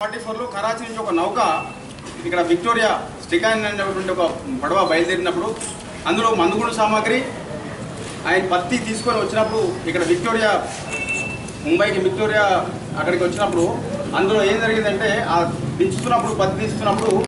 forty ఫోర్లో కరాచీ నుంచి ఒక నౌక ఇక్కడ విక్టోరియా స్టికాన్ అనేటువంటి ఒక పడవ బయలుదేరినప్పుడు అందులో మందుగుండు సామాగ్రి ఆయన పత్తి తీసుకొని వచ్చినప్పుడు ఇక్కడ విక్టోరియా ముంబైకి విక్టోరియా అక్కడికి వచ్చినప్పుడు అందులో ఏం జరిగిందంటే ఆ దించుతున్నప్పుడు పత్తి తీస్తున్నప్పుడు